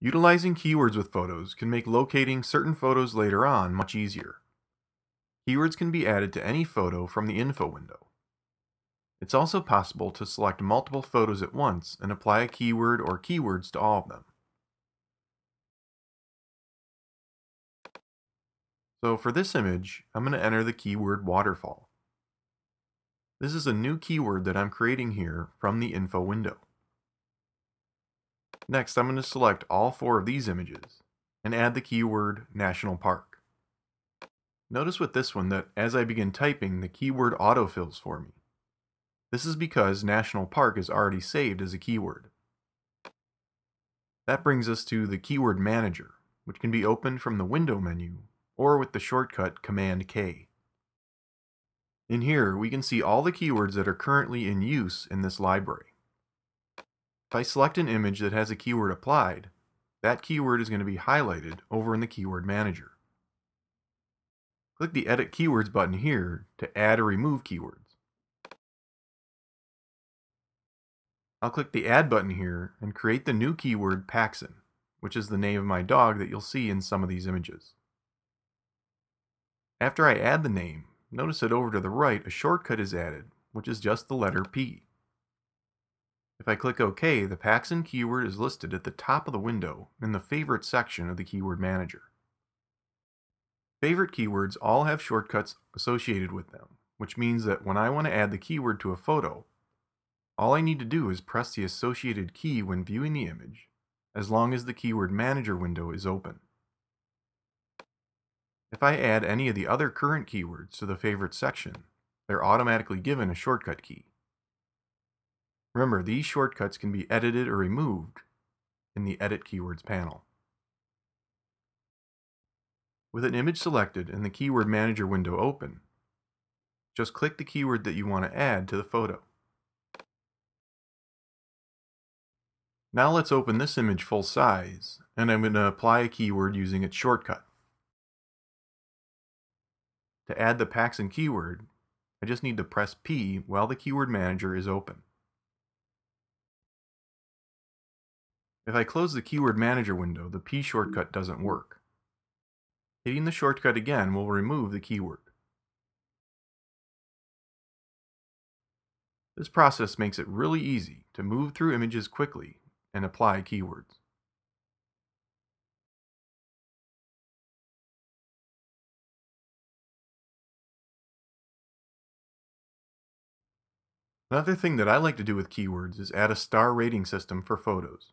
Utilizing keywords with photos can make locating certain photos later on much easier. Keywords can be added to any photo from the info window. It's also possible to select multiple photos at once and apply a keyword or keywords to all of them. So for this image, I'm going to enter the keyword waterfall. This is a new keyword that I'm creating here from the info window. Next, I'm going to select all four of these images and add the keyword National Park. Notice with this one that as I begin typing, the keyword autofills for me. This is because National Park is already saved as a keyword. That brings us to the Keyword Manager, which can be opened from the Window menu or with the shortcut Command K. In here, we can see all the keywords that are currently in use in this library. If I select an image that has a keyword applied, that keyword is going to be highlighted over in the Keyword Manager. Click the Edit Keywords button here to add or remove keywords. I'll click the Add button here and create the new keyword Paxson, which is the name of my dog that you'll see in some of these images. After I add the name, notice that over to the right a shortcut is added, which is just the letter P. If I click OK, the Paxson keyword is listed at the top of the window in the Favorite section of the Keyword Manager. Favorite keywords all have shortcuts associated with them, which means that when I want to add the keyword to a photo, all I need to do is press the associated key when viewing the image, as long as the Keyword Manager window is open. If I add any of the other current keywords to the Favorite section, they're automatically given a shortcut key. Remember, these shortcuts can be edited or removed in the Edit Keywords panel. With an image selected and the Keyword Manager window open, just click the keyword that you want to add to the photo. Now let's open this image full size, and I'm going to apply a keyword using its shortcut. To add the Paxson keyword, I just need to press P while the Keyword Manager is open. If I close the Keyword Manager window, the P mm-hmm. shortcut doesn't work. Hitting the shortcut again will remove the keyword. This process makes it really easy to move through images quickly and apply keywords. Another thing that I like to do with keywords is add a star rating system for photos.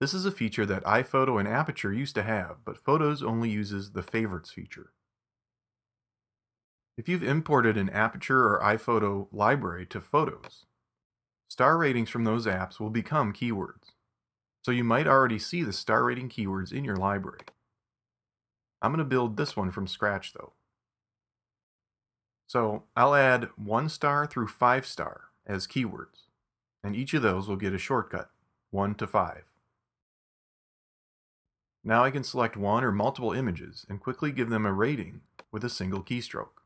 This is a feature that iPhoto and Aperture used to have, but Photos only uses the Favorites feature. If you've imported an Aperture or iPhoto library to Photos, star ratings from those apps will become keywords. So you might already see the star rating keywords in your library. I'm going to build this one from scratch though. So I'll add 1 star through 5 star as keywords, and each of those will get a shortcut, 1 to 5. Now I can select one or multiple images and quickly give them a rating with a single keystroke.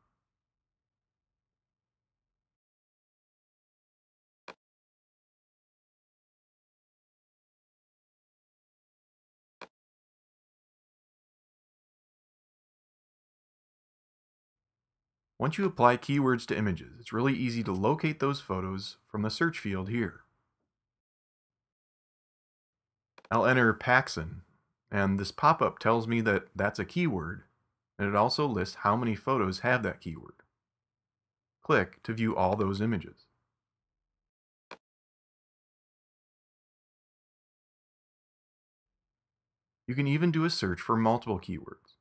Once you apply keywords to images, it's really easy to locate those photos from the search field here. I'll enter Paxson and this pop-up tells me that that's a keyword, and it also lists how many photos have that keyword. Click to view all those images. You can even do a search for multiple keywords.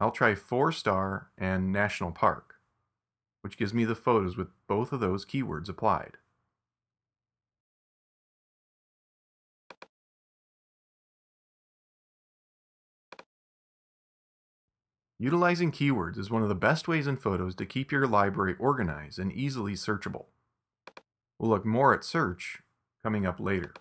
I'll try 4 star and national park, which gives me the photos with both of those keywords applied. Utilizing keywords is one of the best ways in photos to keep your library organized and easily searchable. We'll look more at search coming up later.